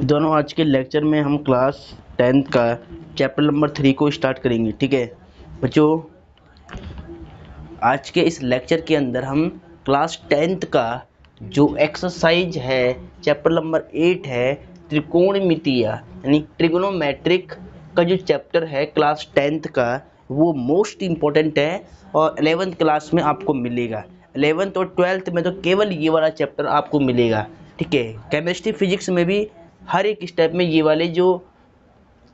दोनों आज के लेक्चर में हम क्लास टेंथ का चैप्टर नंबर थ्री को स्टार्ट करेंगे, ठीक है? बच्चों, आज के इस लेक्चर के अंदर हम क्लास टेंथ का जो एक्सरसाइज है चैप्टर नंबर एट है, त्रिकोणमितिया, यानी ट्रिग्नोमेट्रिक का जो चैप्टर है क्लास टेंथ का, वो मोस्ट इम्पोर्टेंट है और एलेवेंथ क्लास में आपको मिलेगा। एलेवेंथ और ट्वेल्थ में तो केवल ये वाला चैप्टर आपको मिलेगा। ठीक है केमिस्ट्री फिजिक्स में भी हर एक स्टेप में ये वाले जो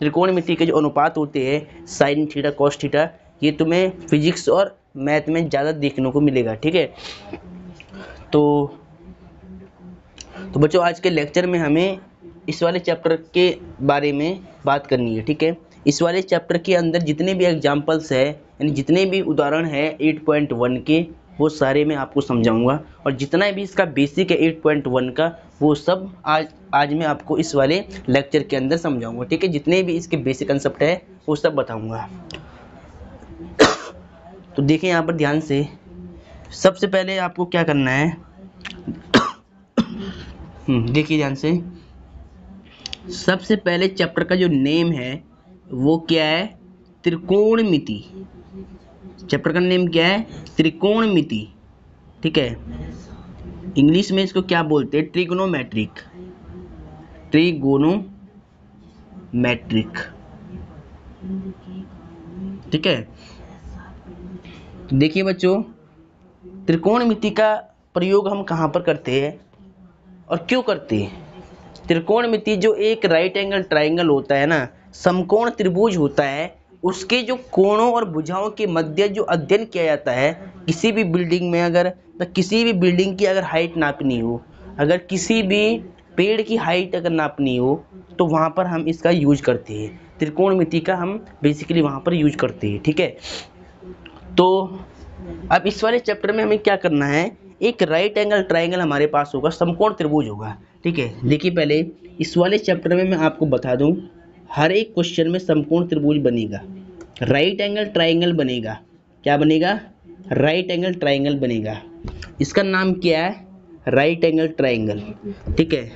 त्रिकोणमिति के जो अनुपात होते हैं साइन थीटा कॉस थीटा ये तुम्हें फिजिक्स और मैथ में ज़्यादा देखने को मिलेगा, ठीक है? तो तो बच्चों, आज के लेक्चर में हमें इस वाले चैप्टर के बारे में बात करनी है, ठीक है? इस वाले चैप्टर के अंदर जितने भी एग्जाम्पल्स है, यानी जितने भी उदाहरण है 8.1 के वो सारे मैं आपको समझाऊँगा। और जितना भी इसका बेसिक है 8.1 का वो सब आज आज मैं आपको इस वाले लेक्चर के अंदर समझाऊँगा ठीक है? जितने भी इसके बेसिक कंसेप्ट है वो सब बताऊँगा। तो देखिए यहाँ पर ध्यान से सबसे पहले आपको क्या करना है? हम्म, देखिए ध्यान से। सबसे पहले चैप्टर का जो नेम है वो क्या है? त्रिकोणमिति। चैप्टर का नेम क्या है? त्रिकोणमिति। ठीक है? इंग्लिश में इसको क्या बोलते हैं? ट्रिग्नोमेट्रिक ट्रिगोनोमेट्रिक ठीक है? तो देखिए बच्चों, त्रिकोणमिति का प्रयोग हम कहाँ पर करते हैं? और क्यों करते हैं? त्रिकोणमिति जो एक राइट एंगल ट्राइंगल होता है ना, समकोण त्रिभुज होता है उसके जो कोणों और भुजाओं के मध्य जो अध्ययन किया जाता है, किसी भी बिल्डिंग में अगर तो किसी भी बिल्डिंग की अगर हाइट नापनी हो, अगर किसी भी पेड़ की हाइट अगर नापनी हो तो वहाँ पर हम इसका यूज़ करते हैं। त्रिकोणमिति का हम बेसिकली वहाँ पर यूज़ करते हैं, ठीक है? तो अब इस वाले चैप्टर में हमें क्या करना है? एक राइट एंगल ट्राइंगल हमारे पास होगा, समकोण त्रिभुज होगा, ठीक है? देखिए पहले, इस वाले चैप्टर में मैं आपको बता दूँ हर एक क्वेश्चन में समकोण त्रिभुज बनेगा। राइट एंगल ट्राइंगल बनेगा। क्या बनेगा? राइट एंगल ट्राइंगल बनेगा। इसका नाम क्या है? राइट एंगल ट्राइंगल ठीक है?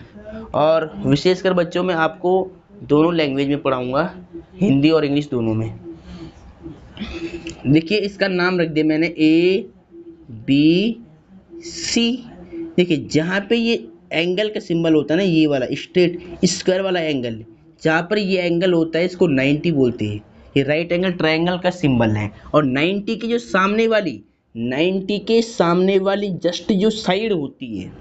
और विशेषकर बच्चों, में आपको दोनों लैंग्वेज में पढ़ाऊँगा, हिंदी और इंग्लिश दोनों में। देखिए, इसका नाम रख दिया मैंने ए बी सी देखिए, जहाँ पे ये एंगल का सिंबल होता है ना, ये वाला स्ट्रेट स्क्वायर वाला एंगल जहाँ पर ये एंगल होता है, इसको 90 बोलते हैं। ये राइट एंगल ट्रायंगल का सिंबल है। और 90 की जो सामने वाली 90 के सामने वाली जस्ट जो साइड होती है,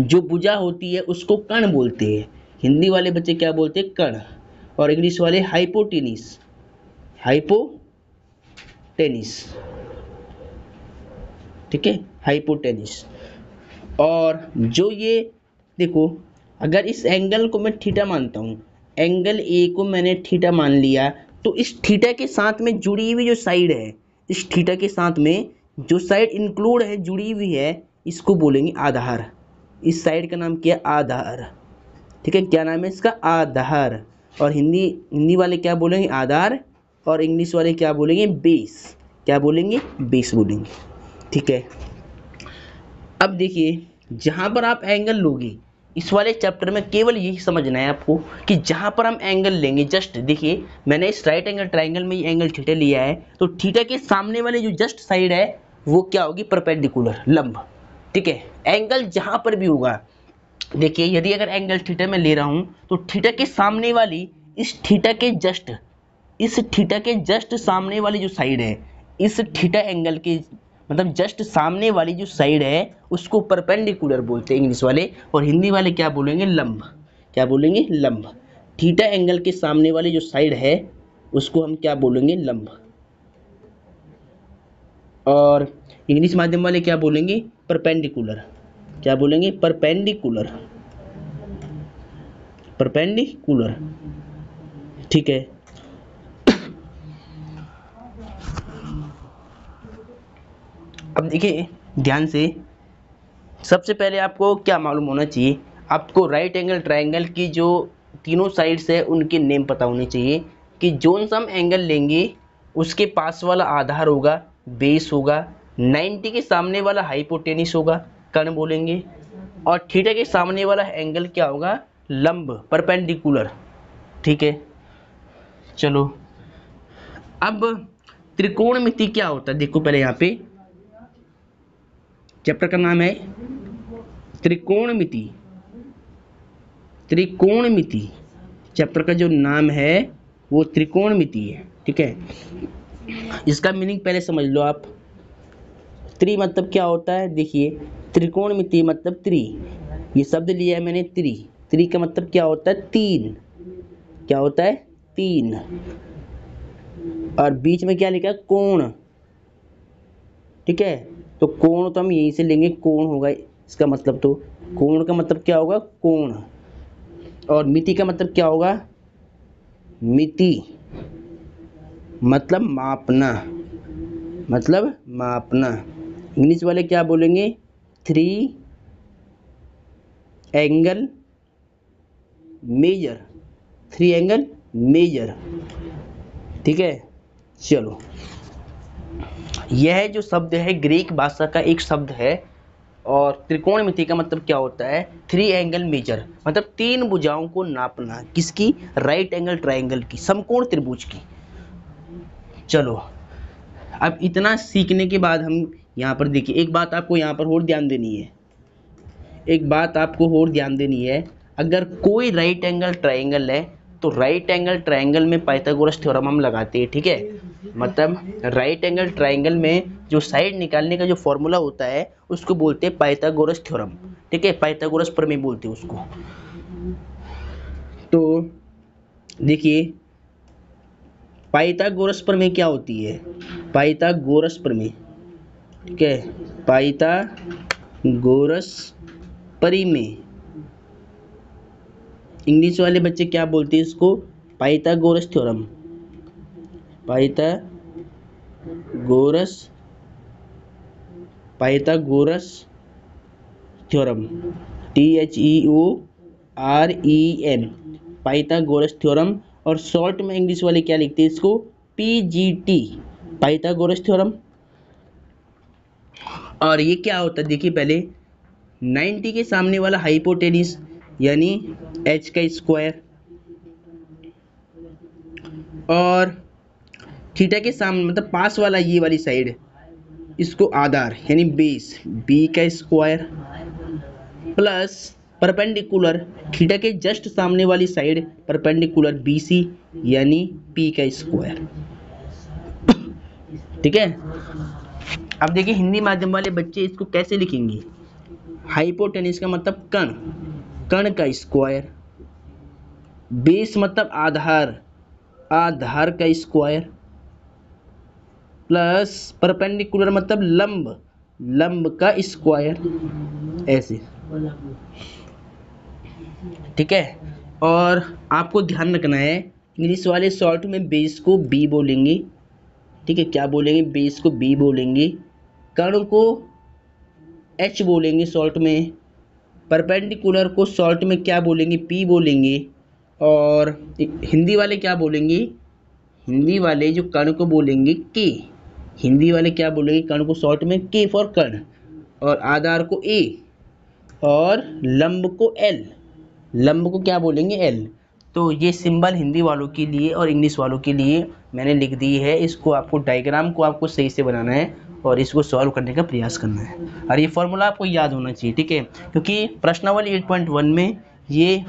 जो भुजा होती है, उसको कण बोलते हैं। हिंदी वाले बच्चे क्या बोलते हैं? कण। और इंग्लिश वाले हाइपोटेनिस हाइपोटेनिस ठीक है? हाइपोटेनिस और जो ये, देखो, अगर इस एंगल को मैं थीटा मानता हूँ एंगल ए को मैंने थीटा मान लिया तो इस थीटा के साथ में जुड़ी हुई जो साइड है, इस थीटा के साथ में जो साइड इंक्लूड है, जुड़ी हुई है, इसको बोलेंगे आधार। इस साइड का नाम क्या आधार। ठीक है, क्या नाम है इसका? आधार। और हिंदी हिंदी वाले क्या बोलेंगे? आधार। और इंग्लिश वाले क्या बोलेंगे? बेस क्या बोलेंगे? बेस बोलेंगे। ठीक है। अब देखिए, जहाँ पर आप एंगल लोगे इस वाले चैप्टर में केवल यही समझना है आपको कि जहाँ पर हम एंगल लेंगे जस्ट देखिए, मैंने इस राइट एंगल ट्राइंगल में ये एंगल थीटा लिया है तो थीटा के सामने वाले जो जस्ट साइड है, वो क्या होगी? परपेंडिकुलर लंब, ठीक है? एंगल जहाँ पर भी होगा, देखिए, यदि अगर एंगल थीटा में ले रहा हूँ तो थीटा के सामने वाली इस थीटा के जस्ट इस थीटा के जस्ट सामने वाली जो साइड है, इस थीटा एंगल के मतलब जस्ट सामने वाली जो साइड है, उसको परपेंडिकुलर बोलते हैं इंग्लिश वाले, और हिंदी वाले क्या बोलेंगे? लंब। क्या बोलेंगे? लंब। थीटा एंगल के सामने वाली जो साइड है, उसको हम क्या बोलेंगे? लंब। और इंग्लिश माध्यम वाले क्या बोलेंगे? परपेंडिकुलर क्या बोलेंगे? परपेंडिकुलर परपेंडिकुलर ठीक है? अब देखिए, ध्यान से। सबसे पहले आपको क्या मालूम होना चाहिए? आपको राइट एंगल ट्राइंगल की जो तीनों साइड्स है, उनके नेम पता होने चाहिए कि जोन सा हम एंगल लेंगे, उसके पास वाला आधार होगा बेस होगा 90 के सामने वाला हाइपोटेनिस होगा, कर्ण बोलेंगे, और थीटा के सामने वाला एंगल क्या होगा? लंब परपेंडिकुलर ठीक है? चलो। अब त्रिकोणमिति क्या होता है? देखो पहले यहाँ पे। चैप्टर का नाम है? त्रिकोणमिति। त्रिकोणमिति। चैप्टर का जो नाम है, वो त्रिकोणमिति है, ठीक है? इसका मीनिंग पहले समझ लो आप। त्रि मतलब क्या होता है? देखिए, त्रिकोणमिति मतलब त्रि। ये शब्द लिया है मैंने त्रि। त्रि का मतलब क्या होता है? तीन। क्या होता है? तीन। और बीच में क्या लिखा है? कोण। ठीक है? तो कोण तो हम यहीं से लेंगे, कोण होगा इसका मतलब तो। कोण का मतलब क्या होगा? कोण। और मिति का मतलब क्या होगा? मिति। मतलब मापना। मतलब मापना। इंग्लिश वाले क्या बोलेंगे? Three angle measure three angle measure ठीक है? चलो। यह जो शब्द है ग्रीक भाषा का एक शब्द है और त्रिकोणमिति का मतलब क्या होता है? थ्री एंगल मेजर मतलब तीन भुजाओं को नापना। किसकी? राइट एंगल ट्राइंगल की, समकोण त्रिभुज की। चलो, अब इतना सीखने के बाद हम यहाँ पर देखिए, एक बात आपको यहाँ पर और ध्यान देनी है। एक बात आपको और ध्यान देनी है, अगर कोई राइट एंगल ट्राइंगल है तो राइट एंगल ट्राइंगल में पाइथागोरस थ्योरम हम लगाते हैं, ठीक है? मतलब राइट एंगल ट्राइंगल में जो साइड निकालने का जो फॉर्मूला होता है, उसको बोलते हैं पाइथागोरस थ्योरम ठीक है? पाइथागोरस प्रमेय बोलते हैं उसको. तो देखिए पाइथागोरस प्रमेय क्या होती है? पाइथागोरस प्रमेय ठीक है? पाइथागोरस परिमेय इंग्लिश वाले बच्चे क्या बोलते हैं इसको? Pythagoras theorem Pythagoras Pythagoras theorem T H E O R E M Pythagoras theorem, और शॉर्ट में इंग्लिश वाले क्या लिखते हैं इसको? P G T Pythagoras theorem. और ये क्या होता है? देखिए पहले 90 के सामने वाला हाइपोटेनिस यानी एच का स्क्वायर और थीटा के सामने मतलब पास वाला ये वाली साइड इसको आधार, यानी बेस बी का स्क्वायर प्लस परपेंडिकुलर थीटा के जस्ट सामने वाली साइड परपेंडिकुलर बी सी यानी पी का स्क्वायर ठीक है? अब देखिए, हिंदी माध्यम वाले बच्चे इसको कैसे लिखेंगे? हाइपोटेनिस का मतलब कण कण का स्क्वायर बेस मतलब आधार आधार का स्क्वायर प्लस परपेंडिकुलर मतलब लंब लंब का स्क्वायर ऐसे ठीक है? और आपको ध्यान रखना है, इंग्लिश वाले शॉर्ट में बेस को बी बोलेंगे। ठीक है? क्या बोलेंगे? बेस को बी बोलेंगे। कर्ण को एच बोलेंगे शॉर्ट में। परपेंडिकुलर को शॉर्ट में क्या बोलेंगे? पी बोलेंगे। और हिंदी वाले क्या बोलेंगे? हिंदी वाले जो कर्ण को बोलेंगे के हिंदी वाले क्या बोलेंगे? कर्ण को शॉर्ट में के फॉर कर्ण और आधार को ए और लंब को एल लंब को क्या बोलेंगे? एल तो ये सिंबल हिंदी वालों के लिए और इंग्लिश वालों के लिए मैंने लिख दी है। इसको आपको डायग्राम को आपको सही से बनाना है और इसको सॉल्व करने का प्रयास करना है। और ये फॉर्मूला आपको याद होना चाहिए, ठीक है? क्योंकि प्रश्नावली एट पॉइंट वन में ये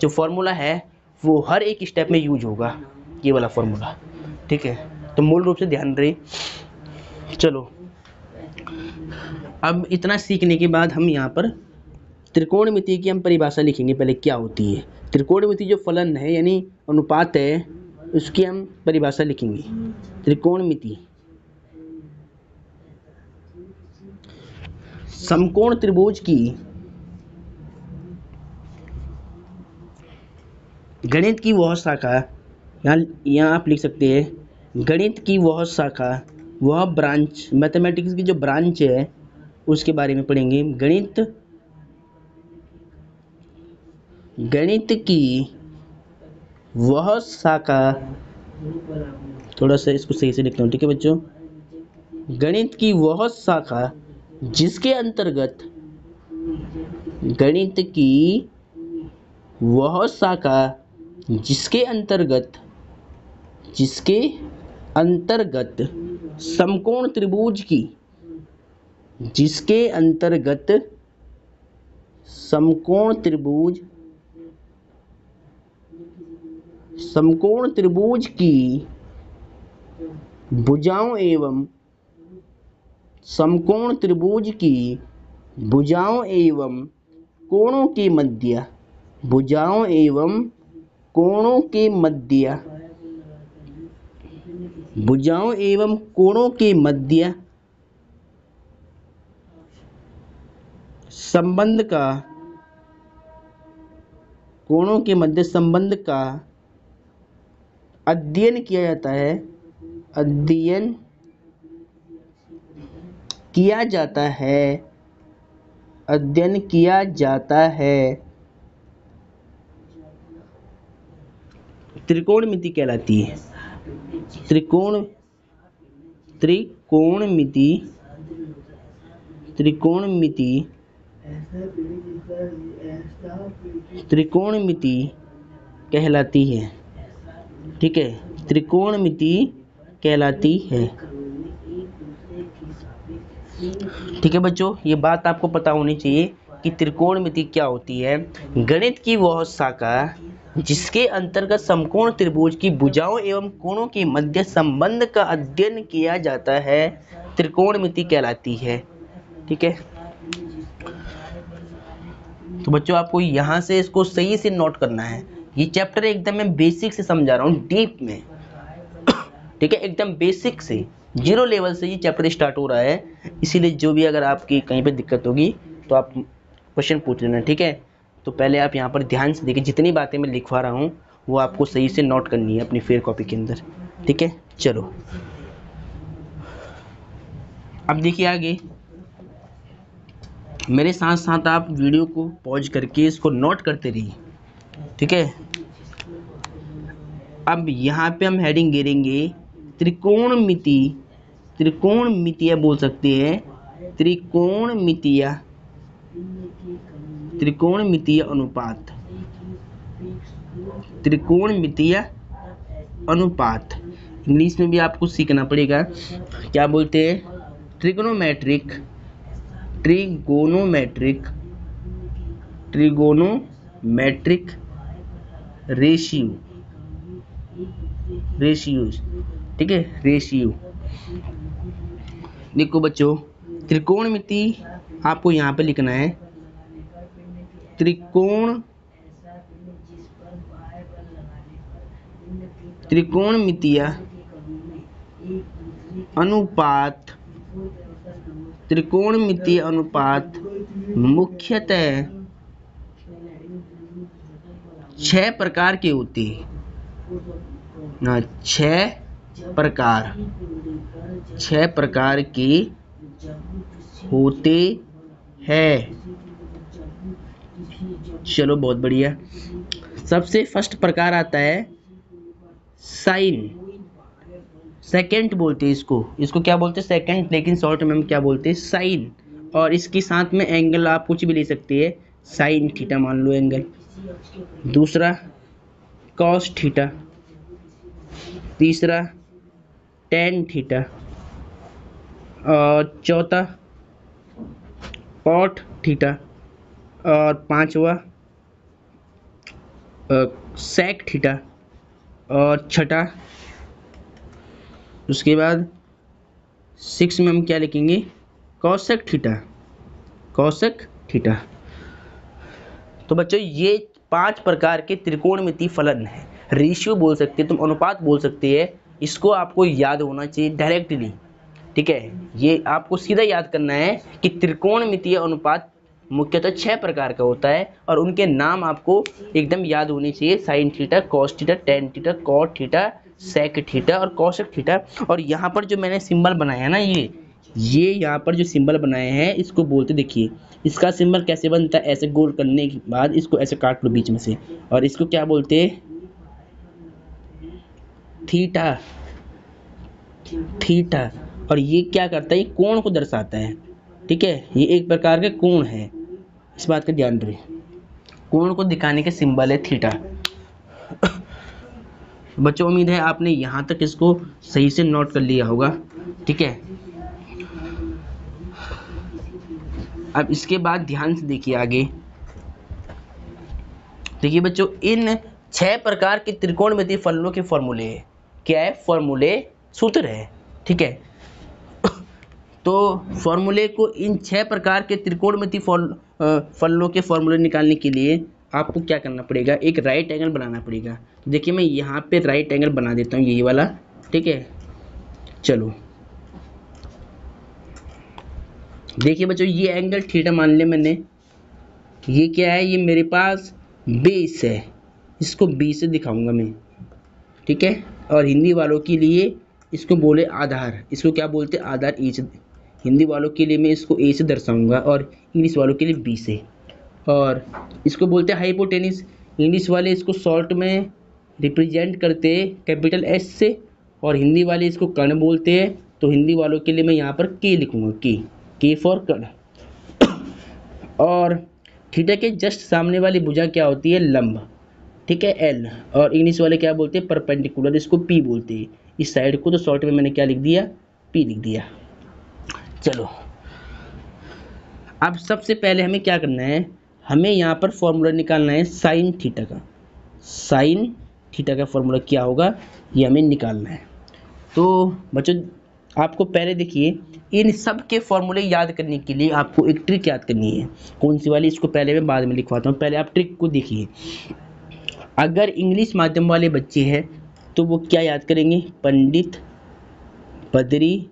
जो फॉर्मूला है, वो हर एक स्टेप में यूज़ होगा, ये वाला फॉर्मूला ठीक है? तो मूल रूप से ध्यान रहे। चलो। अब इतना सीखने के बाद हम यहाँ पर त्रिकोणमिति की हम परिभाषा लिखेंगे, पहले क्या होती है। त्रिकोणमिति जो फलन है, यानी अनुपात है, उसकी हम परिभाषा लिखेंगे। त्रिकोणमिति समकोण त्रिभुज की गणित की वह शाखा, यहाँ यहाँ आप लिख सकते हैं। गणित की वह शाखा, वह ब्रांच, मैथमेटिक्स की जो ब्रांच है, उसके बारे में पढ़ेंगे। गणित गणित की वह शाखा, थोड़ा सा इसको सही से लिखता हूँ, ठीक है बच्चों? गणित की वह शाखा जिसके अंतर्गत गणित की वह शाखा जिसके अंतर्गत, जिसके अंतर्गत समकोण त्रिभुज की, जिसके अंतर्गत समकोण त्रिभुज समकोण त्रिभुज की भुजाओं एवं समकोण त्रिभुज की भुजाओं एवं कोणों के मध्य, भुजाओं एवं कोणों के मध्य भुजाओं एवं कोणों के मध्य संबंध का, कोणों के मध्य संबंध का अध्ययन किया जाता है, अध्ययन किया जाता है, अध्ययन किया जाता है। त्रिकोणमिति कहलाती है। त्रिकोण, त्रिकोणमिति त्रिकोणमिति त्रिकोणमिति कहलाती है। ठीक है? त्रिकोणमिति कहलाती है। ठीक है बच्चों, ये बात आपको पता होनी चाहिए कि त्रिकोणमिति क्या होती है। गणित की वह शाखा जिसके अंतर्गत समकोण त्रिभुज की भुजाओं एवं कोणों के मध्य संबंध का अध्ययन किया जाता है त्रिकोणमिति कहलाती है। ठीक है? तो बच्चों, आपको यहाँ से इसको सही से नोट करना है। ये चैप्टर एकदम मैं बेसिक से समझा रहा हूँ डीप में। ठीक है? एकदम बेसिक से। ज़ीरो लेवल से ये चैप्टर स्टार्ट हो रहा है। इसीलिए जो भी अगर आपकी कहीं पे दिक्कत होगी तो आप क्वेश्चन पूछ लेना। ठीक है? तो पहले आप यहाँ पर ध्यान से देखिए, जितनी बातें मैं लिखवा रहा हूँ, वो आपको सही से नोट करनी है अपनी फेयर कॉपी के अंदर। ठीक है? चलो। अब देखिए आगे। मेरे साथ साथ आप वीडियो को पॉज करके इसको नोट करते रहिए। ठीक है? अब यहाँ पे हम हेडिंग गिरेंगे त्रिकोण मिति। त्रिकोण मितिया बोल सकते हैं। त्रिकोण त्रिकोण मितीय अनुपात। त्रिकोण मितीय अनुपात। इंग्लिश में भी आपको सीखना पड़ेगा। क्या बोलते हैं? Trigonometric trigonometric trigonometric ratio ratios ठीक है? रेशियो देखो बच्चों, त्रिकोणमिति आपको यहाँ पे लिखना है। त्रिकोण त्रिकोण त्रिकोणमितीय अनुपात, त्रिकोण त्रिकोणमितीय अनुपात मुख्यतः छह प्रकार के होते हैं। छह प्रकार। छह प्रकार के होते हैं। चलो, बहुत बढ़िया। सबसे फ़र्स्ट प्रकार आता है साइन। सेकंड बोलते हैं इसको। इसको क्या बोलते हैं? सेकंड लेकिन शॉर्ट में हम क्या बोलते हैं? साइन और इसके साथ में एंगल आप कुछ भी ले सकते हैं। साइन थीटा मान लो एंगल दूसरा कॉस थीटा तीसरा टेन थीटा और चौथा कॉट थीटा और पांचवा सेक थीटा और छठा उसके बाद सिक्स में हम क्या लिखेंगे? कौशक थीटा कौशक थीटा तो बच्चों, ये पाँच प्रकार के त्रिकोणमिति फलन है। रेशियो बोल सकते हैं, तुम अनुपात बोल सकते हैं। इसको आपको याद होना चाहिए डायरेक्टली ठीक है? ये आपको सीधा याद करना है कि त्रिकोणमितीय अनुपात मुख्यतः छह प्रकार का होता है और उनके नाम आपको एकदम याद होने चाहिए sine theta cos theta tan theta cot theta sec theta और कौशक थीटा और यहाँ पर जो मैंने सिंबल बनाया है ना ये ये यहाँ पर जो सिंबल बनाए हैं, इसको बोलते देखिए। इसका सिंबल कैसे बनता है, ऐसे गोल करने के बाद इसको ऐसे काट लो बीच में से। और इसको क्या बोलते थीटा थीटा और ये क्या करता है, ये कोण को दर्शाता है। ठीक है, ये एक प्रकार का कोण है। इस बात का ध्यान रहे। कोण को दिखाने के सिंबल है थीटा। बच्चों, उम्मीद है आपने यहाँ तक इसको सही से नोट कर लिया होगा। ठीक है? अब इसके बाद ध्यान से देखिए आगे। देखिए बच्चों, इन छह प्रकार के त्रिकोण त्रिकोणमितीय फलनों के फॉर्मूले क्या है? फॉर्मूले सूत्र है। ठीक है? तो फॉर्मूले को इन छह प्रकार के त्रिकोण त्रिकोणमितीय फलनों के फॉर्मूले निकालने के लिए आपको क्या करना पड़ेगा? एक राइट एंगल बनाना पड़ेगा। देखिए, मैं यहाँ पे राइट एंगल बना देता हूँ, यही वाला। ठीक है? चलो। देखिए बच्चों, ये एंगल थीटा मान लिया मैंने। ये क्या है? ये मेरे पास बेस है। इसको बी से दिखाऊँगा मैं। ठीक है? और हिंदी वालों के लिए इसको बोले आधार। इसको क्या बोलते हैं? आधार से हिंदी वालों के लिए मैं इसको ए से दर्शाऊँगा और इंग्लिश वालों के लिए बी से। और इसको बोलते हैं हाइपोटेनिस इंग्लिश वाले इसको शॉर्ट में रिप्रेजेंट करते हैं कैपिटल एस से और हिंदी वाले इसको कर्ण बोलते हैं। तो हिंदी वालों के लिए मैं यहाँ पर के लिखूँगा के के फॉर कर्ण और थीटा के जस्ट सामने वाली भुजा क्या होती है? लंब। ठीक है एल और इंग्लिश वाले क्या बोलते हैं? परपेंडिकुलर इसको पी बोलते हैं। इस साइड को तो शॉर्ट में मैंने क्या लिख दिया? पी लिख दिया। चलो। अब सबसे पहले हमें क्या करना है? हमें यहाँ पर फॉर्मूला निकालना है साइन थीटा का। साइन थीटा का फॉर्मूला क्या होगा? ये हमें निकालना है। तो बच्चों, आपको पहले देखिए, इन सब के फॉर्मूले याद करने के लिए आपको एक ट्रिक याद करनी है। कौन सी वाली? इसको पहले मैं बाद में लिखवाता हूँ। पहले आप ट्रिक को देखिए। अगर इंग्लिश माध्यम वाले बच्चे हैं तो वो क्या याद करेंगे? पंडित बदरी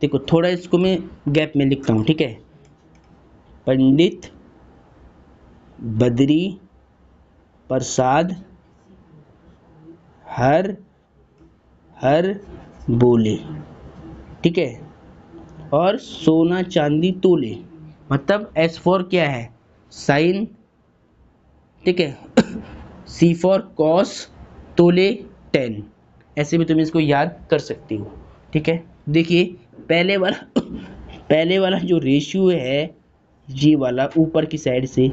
देखो, थोड़ा इसको मैं गैप में लिखता हूँ, ठीक है? पंडित बद्री प्रसाद हर हर बोले, ठीक है? और सोना चांदी तोले मतलब एस फोर क्या है? साइन, ठीक है? सी फोर कॉस तोले टेन ऐसे भी तुम इसको याद कर सकती हो, ठीक है? देखिए पहले वाला पहले वाला जो रेशियो है, ये वाला ऊपर की साइड से,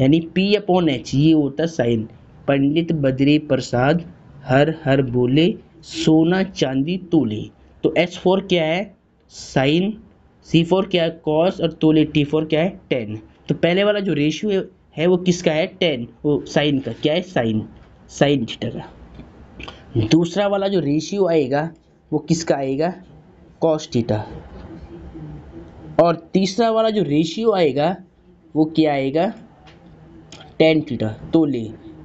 यानी पी अपॉन एच ये होता साइन पंडित बद्री प्रसाद हर हर बोले, सोना चांदी तोले. तो एच फोर क्या है? साइन सी फोर क्या है? कॉस और तोले टी फोर क्या है? टेन तो पहले वाला जो रेशियो है वो किसका है? टेन वो साइन का. क्या है? साइन साइन थीटा का. दूसरा वाला जो रेशियो आएगा, वो किसका आएगा? कॉस थीटा और तीसरा वाला जो रेशियो आएगा, वो क्या आएगा? टेन थीटा तोले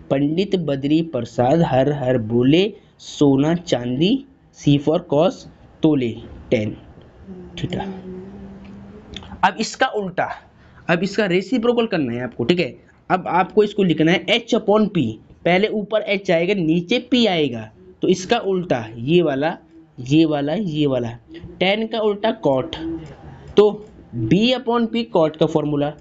पंडित बद्री प्रसाद हर हर बोले, सोना चांदी सी फॉर कॉस तोले टेन थीटा अब इसका उल्टा, अब इसका रेसिप्रोकल करना है आपको, ठीक है? अब आपको इसको लिखना है एच अपॉन पी पहले ऊपर एच आएगा, नीचे पी आएगा। तो इसका उल्टा, ये वाला ये वाला ये वाला टेन का उल्टा कॉट तो बी अपॉन पी कॉट का फॉर्मूला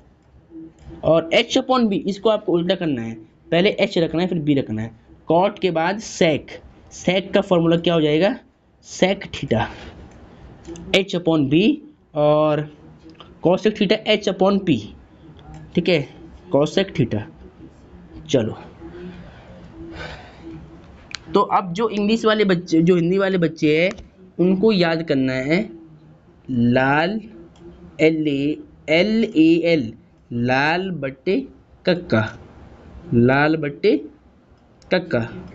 और एच अपॉन बी इसको आपको उल्टा करना है। पहले एच रखना है, फिर बी रखना है। कॉट के बाद सेक सेक का फॉर्मूला क्या हो जाएगा? Sec theta H upon B और cosec theta H upon P ठीक है? कॉसेक थीटा चलो। तो अब जो इंग्लिश वाले बच्चे, जो हिंदी वाले बच्चे हैं, उनको याद करना है। लाल L A L A L लाल बट्टे कक्का। लाल बट्टे कक्का।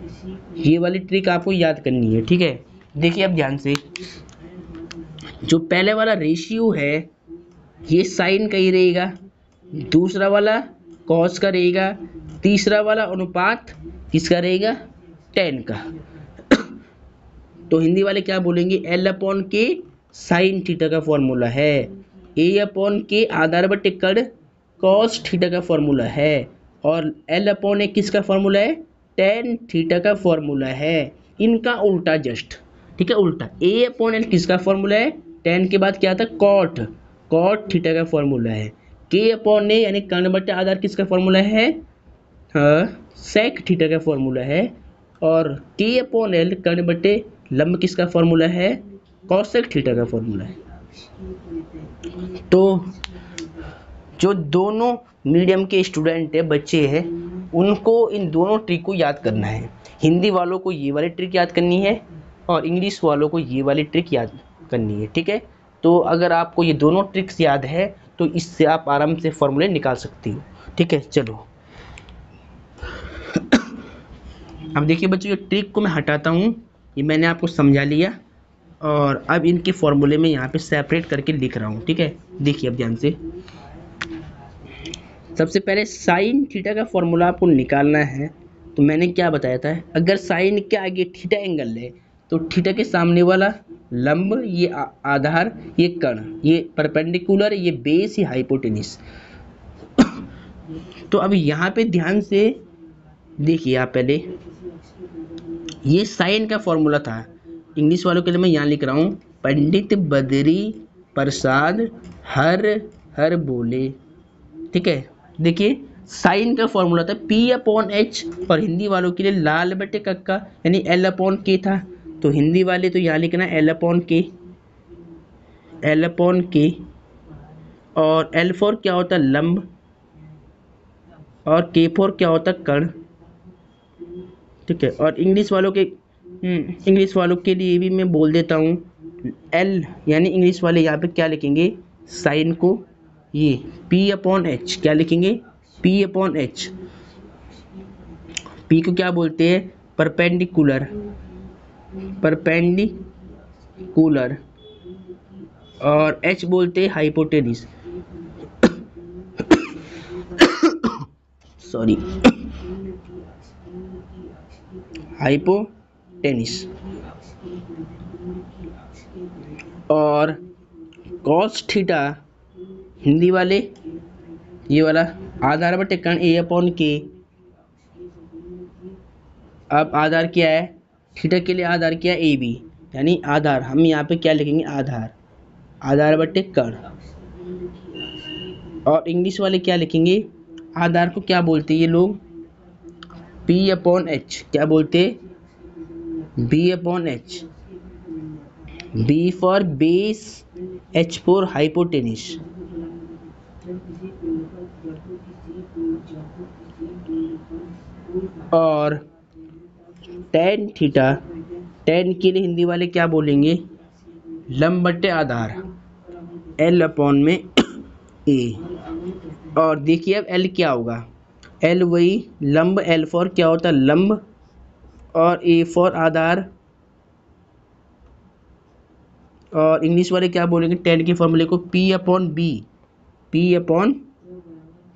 ये वाली ट्रिक आपको याद करनी है, ठीक है? देखिए अब ध्यान से। जो पहले वाला रेशियो है, ये साइन का ही रहेगा। दूसरा वाला कॉस का रहेगा। तीसरा वाला अनुपात किसका रहेगा? टेन का। तो हिंदी वाले क्या बोलेंगे? L upon K sine theta का फॉर्मूला है। ए अपॉन के आधार बट्टे कड़ कॉस थीटा का फॉर्मूला है। और एल अपॉन ए किसका फॉर्मूला है? टेन थीटा का फॉर्मूला है। इनका उल्टा जस्ट ठीक है, उल्टा। ए अपॉन एल किसका फॉर्मूला है? टेन के बाद क्या था? कॉट कॉट थीटा का फॉर्मूला है। के अपॉन ए यानी कर्ण बटे आधार किसका फॉर्मूला है? हाँ सेक थीटा का फॉर्मूला है। और के अपॉन एल कर्ण बटे लंब किसका फॉर्मूला है? कॉसेक थीटा का फॉर्मूला है। तो जो दोनों मीडियम के स्टूडेंट है, बच्चे हैं, उनको इन दोनों ट्रिक को याद करना है। हिंदी वालों को ये वाली ट्रिक याद करनी है और इंग्लिश वालों को ये वाली ट्रिक याद करनी है, ठीक है? तो अगर आपको ये दोनों ट्रिक्स याद है तो इससे आप आराम से फॉर्मूले निकाल सकती हो, ठीक है? चलो। अब देखिए बच्चों, ये ट्रिक को मैं हटाता हूँ। ये मैंने आपको समझा लिया। और अब इनके फॉर्मूले में यहाँ पे सेपरेट करके लिख रहा हूँ, ठीक है? देखिए अब ध्यान से। सबसे पहले साइन थीटा का फॉर्मूला आपको निकालना है। तो मैंने क्या बताया था? अगर साइन के आगे थीटा एंगल है तो थीटा के सामने वाला लंब, ये आधार, ये कण, ये परपेंडिकुलर ये बेस ये हाइपोटेनिस तो अब यहाँ पे ध्यान से देखिए आप पहले। ये साइन का फॉर्मूला था। इंग्लिश वालों के लिए मैं यहाँ लिख रहा हूँ, पंडित बद्री प्रसाद हर हर बोले। ठीक है? देखिए, साइन का फॉर्मूला था पी अपॉन एच और हिंदी वालों के लिए लाल बटे कक्का, यानी एल अपॉन के था। तो हिंदी वाले तो यहाँ लिखना L upon K L upon K और एल फोर क्या होता? लंब। और के फोर क्या होता? कर्ण ठीक है। और इंग्लिश वालों के इंग्लिश हम्म, वालों के लिए भी मैं बोल देता हूँ एल यानी इंग्लिश वाले यहाँ पे क्या लिखेंगे? साइन को ये पी अपॉन एच क्या लिखेंगे? पी अपॉन एच पी को क्या बोलते हैं? परपेंडिकुलर परपेंडिकुलर और एच बोलते हैं हाइपोटेनिस सॉरी हाइपोटेनिस और कॉस थीटा हिंदी वाले ये वाला आधार बटे कण ए अपॉन के अब आधार क्या है? थीटा के लिए आधार क्या है? ए बी यानी आधार। हम यहाँ पे क्या लिखेंगे? आधार। आधार बटे कण और इंग्लिश वाले क्या लिखेंगे? आधार को क्या बोलते हैं ये लोग? पी अपॉन एच क्या बोलते? B upon H B for base H for hypotenuse और टेन थीटा टेन के लिए हिंदी वाले क्या बोलेंगे? लंबटे आधार एल अपॉन में ए और देखिए अब एल क्या होगा। एल वही लंब एल फॉर क्या होता है? लंब और ए फॉर आधार। और इंग्लिश वाले क्या बोलेंगे? टेन के फॉर्मूले को P upon B P upon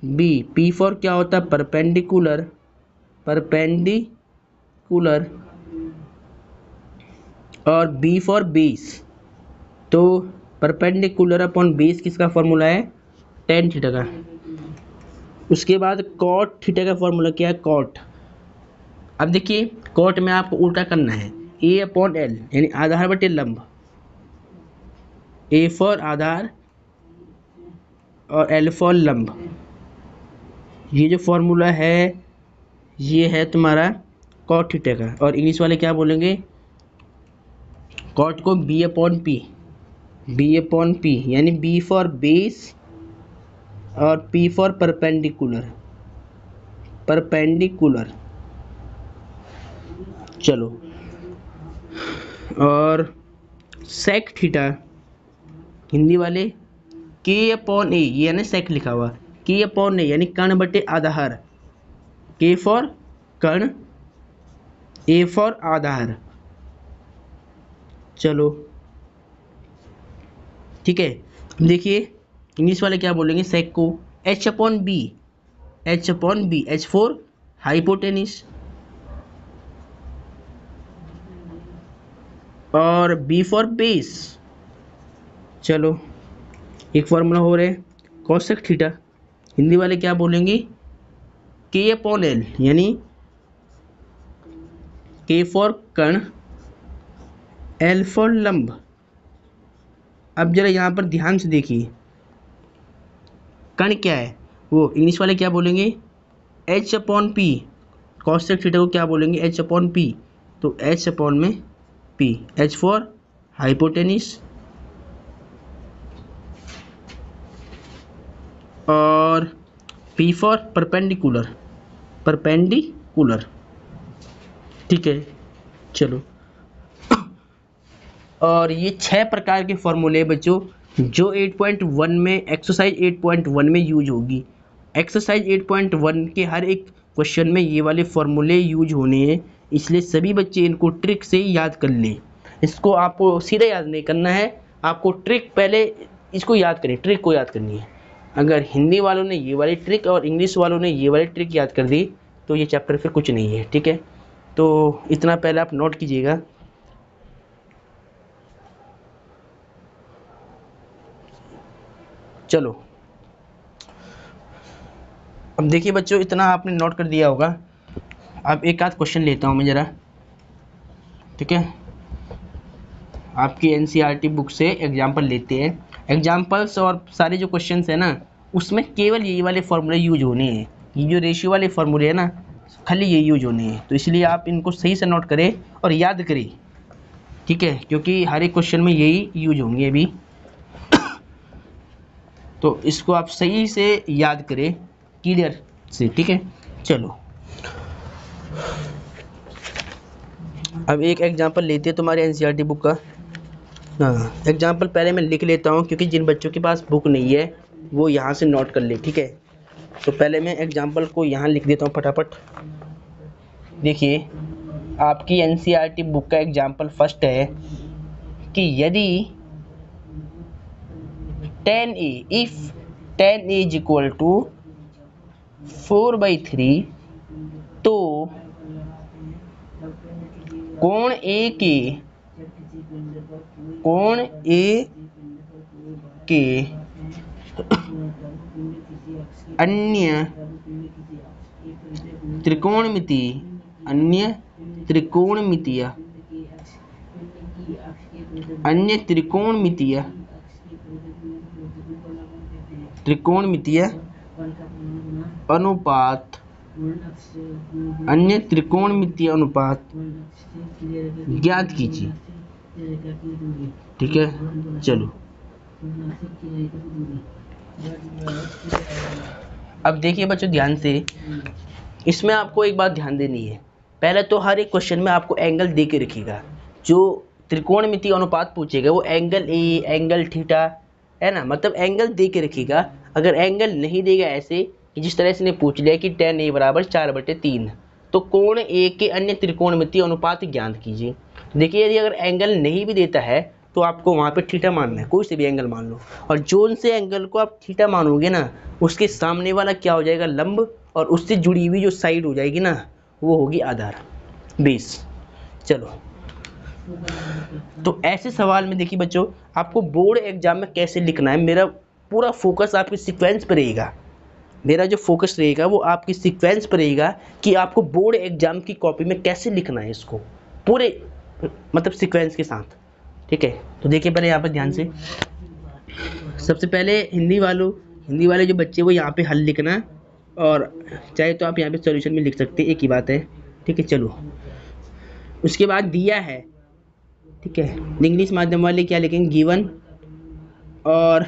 B P for क्या होता है? परपेंडिकुलर परपेंडिकुलर और बी फॉर बेस तो परपेंडिकुलर अपॉन बेस किसका फॉर्मूला है? टेन थीटा का। उसके बाद कॉट थीटा का फॉर्मूला क्या है? कॉट अब देखिए कॉट में आपको उल्टा करना है। ए अपॉन एल यानी आधार बटे लंब। ए फॉर आधार और एल फॉर लंब। ये जो फॉर्मूला है, ये है तुम्हारा कॉट थीटा का। और इंग्लिश वाले क्या बोलेंगे? कॉट को B upon P B upon P यानी बी फॉर बेस और पी फॉर परपेंडिकुलर परपेंडिकुलर चलो। और सेक थीटा हिंदी वाले के अपॉन ए ये ना सेक लिखा हुआ। के अपॉन ए यानी कर्ण बटे आधार। के फॉर कर्ण ए फॉर आधार। चलो। ठीक है? देखिए इंग्लिश वाले क्या बोलेंगे? सेक को H upon B H upon B H for hypotenuse और बी फॉर बेस चलो, एक फॉर्मूला हो रहे कौशक थीटा हिंदी वाले क्या बोलेंगे? के अपॉन एल यानी के फॉर कर्ण एल फॉर लंब। अब जरा यहाँ पर ध्यान से देखिए। कण क्या है? वो इंग्लिश वाले क्या बोलेंगे? H upon P cosec theta को क्या बोलेंगे? एच अपॉन पी तो एच अपॉन में पी एच फॉर हाइपोटेनिस और पी फॉर परपेंडिकुलर परपेंडिकुलर ठीक है, चलो। और ये छह प्रकार के फॉर्मूले बच्चों जो 8.1 में एक्सरसाइज 8.1 में यूज़ होगी। एक्सरसाइज 8.1 के हर एक क्वेश्चन में ये वाले फॉर्मूले यूज़ होने हैं, इसलिए सभी बच्चे इनको ट्रिक से याद कर लें। इसको आपको सीधे याद नहीं करना है, आपको ट्रिक पहले इसको याद करें ट्रिक को याद करनी है। अगर हिंदी वालों ने ये वाली ट्रिक और इंग्लिश वालों ने ये वाली ट्रिक याद कर दी तो ये चैप्टर फिर कुछ नहीं है, ठीक है? तो इतना पहले आप नोट कीजिएगा। चलो। अब देखिए बच्चों, इतना आपने नोट कर दिया होगा। अब एक आध क्वेश्चन लेता हूँ मैं ज़रा। ठीक है? आपकी एन बुक e से एग्ज़ाम्पल लेते हैं। एग्जाम्पल्स और सारे जो क्वेश्चन हैं ना, उसमें केवल यही वाले फार्मूले यूज़ होने हैं। ये जो रेशियो वाले फार्मूले हैं ना, खाली ये यूज़ होने हैं। तो इसलिए आप इनको सही से नोट करें और याद करें। ठीक है? क्योंकि हर एक क्वेश्चन में यही यूज़ होंगे अभी। तो इसको आप सही से याद करें क्लियर से, ठीक है? चलो। अब एक एग्जांपल लेते हैं तुम्हारे एन बुक का। हाँ एग्जांपल पहले मैं लिख लेता हूँ, क्योंकि जिन बच्चों के पास बुक नहीं है, वो यहाँ से नोट कर ले, ठीक है? तो पहले मैं एग्जांपल को यहाँ लिख देता हूँ फटाफट। देखिए, आपकी एन बुक का एग्जांपल फ़र्स्ट है कि यदि tan A if tan A is equal to four by three तो कोण ए के, कोण ए के अन्य त्रिकोणमिति, अन्य त्रिकोणमितीय अन्य त्रिकोणमितीय त्रिकोणमितीय अनुपात। अन्य त्रिकोणमितीय अनुपात। ज्ञात कीजिए। ठीक है, चलो। अब देखिए बच्चों ध्यान से। इसमें आपको एक बात ध्यान देनी है। पहले तो हर एक क्वेश्चन में आपको एंगल दे के रखिएगा। जो त्रिकोणमितीय अनुपात पूछेगा, वो एंगल ए एंगल थीटा है ना? मतलब एंगल दे के रखिएगा। अगर एंगल नहीं देगा ऐसे जिस तरह से पूछ लिया कि टेन ए बराबर चार बटे तीन तो कोण ए के अन्य त्रिकोणमितीय अनुपात ज्ञात कीजिए। देखिए, यदि अगर एंगल नहीं भी देता है तो आपको वहाँ पे थीटा मानना है। कोई से भी एंगल मान लो। और जोन से एंगल को आप थीटा मानोगे ना, उसके सामने वाला क्या हो जाएगा? लंब, और उससे जुड़ी हुई जो साइड हो जाएगी ना, वो होगी आधार। बीस चलो। तो ऐसे सवाल में देखिए बच्चों, आपको बोर्ड एग्ज़ाम में कैसे लिखना है, मेरा पूरा फोकस आपके सीक्वेंस पर रहेगा। मेरा जो फोकस रहेगा वो आपकी सीक्वेंस पर रहेगा कि आपको बोर्ड एग्ज़ाम की कॉपी में कैसे लिखना है इसको, पूरे मतलब सीक्वेंस के साथ। ठीक है? तो देखिए पहले यहाँ पर ध्यान से। सबसे पहले हिंदी वालों, हिंदी वाले जो बच्चे वो यहाँ पे हल लिखना और चाहे तो आप यहाँ पे सॉल्यूशन में लिख सकते एक ही बात है। ठीक है, चलो। उसके बाद दिया है। ठीक है। इंग्लिश माध्यम वाले क्या लिखेंगे? गिवन और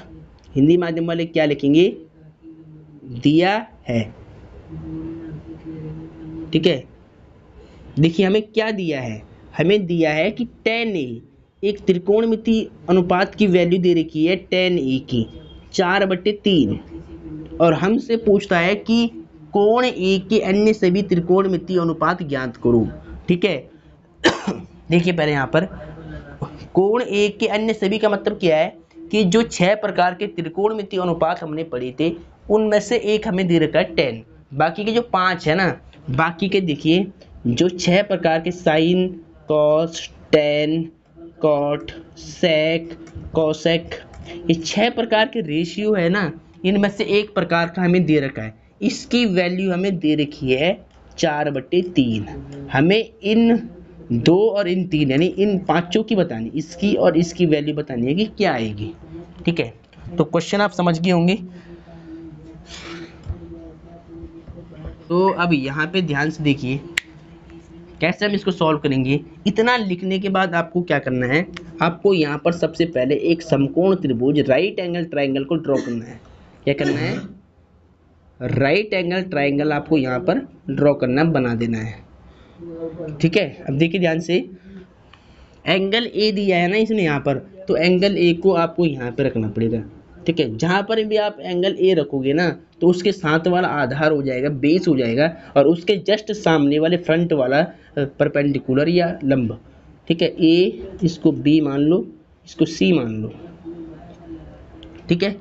हिंदी माध्यम वाले क्या लिखेंगे? दिया है। ठीक है? देखिए, हमें क्या दिया है? हमें दिया है कि टेन ए एक त्रिकोणमिति अनुपात की वैल्यू दे रखी है टेन ए की। चार बटे तीन। और हमसे पूछता है कि कोण ए के अन्य सभी त्रिकोणमिति अनुपात ज्ञात करो? ठीक है? देखिए पहले यहाँ पर। कोण एक के अन्य सभी का मतलब क्या है? कि जो छह प्रकार के त्रिकोणमिति अनुपात हमने पढ़े थे, उनमें से एक हमें दे रखा है टेन बाकी के जो पाँच है ना, बाकी के देखिए, जो छह प्रकार के sine cos tan cot sec cosec ये छह प्रकार के रेशियो है ना, इनमें से एक प्रकार का हमें दे रखा है। इसकी वैल्यू हमें दे रखी है चार बट्टे तीन। हमें इन दो और इन तीन, यानी इन पाँचों की बतानी, इसकी और इसकी वैल्यू बतानी है कि क्या आएगी। ठीक है? तो क्वेश्चन आप समझ गए होंगे। तो अब यहाँ पे ध्यान से देखिए, कैसे हम इसको सॉल्व करेंगे। इतना लिखने के बाद आपको क्या करना है? आपको यहाँ पर सबसे पहले एक समकोण त्रिभुज राइट एंगल ट्राइंगल को ड्रॉ करना है। क्या करना है? राइट एंगल ट्राइंगल आपको यहाँ पर ड्रॉ करना, बना देना है। ठीक है? अब देखिए ध्यान से। एंगल ए दिया है ना इसने यहाँ पर तो एंगल ए को आपको यहाँ पे रखना पड़ेगा। ठीक है? जहाँ पर भी आप एंगल ए रखोगे ना तो उसके साथ वाला आधार हो जाएगा बेस हो जाएगा, और उसके जस्ट सामने वाले फ्रंट वाला परपेंडिकुलर या लंब। ठीक है? ए इसको बी मान लो, इसको सी मान लो। ठीक है?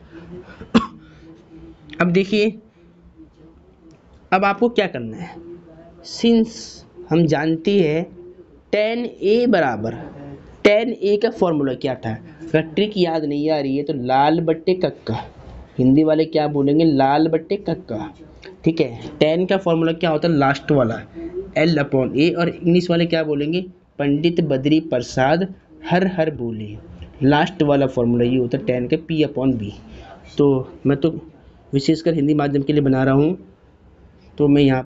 अब देखिए, अब आपको क्या करना है? सिंस हम जानते हैं टेन ए बराबर। टेन ए का फॉर्मूला क्या था? अगर ट्रिक याद नहीं आ रही है तो लाल बट्टे कक्का। हिंदी वाले क्या बोलेंगे? लाल बट्टे कक्का। ठीक है टेन का फॉर्मूला क्या होता है? लास्ट वाला। एल अपॉन ए और इंग्लिश वाले क्या बोलेंगे? पंडित बद्री प्रसाद हर हर बोले। लास्ट वाला फॉर्मूला ये होता है टेन का पी अपॉन बी तो मैं तो विशेषकर हिंदी माध्यम के लिए बना रहा हूँ। तो मैं यहाँ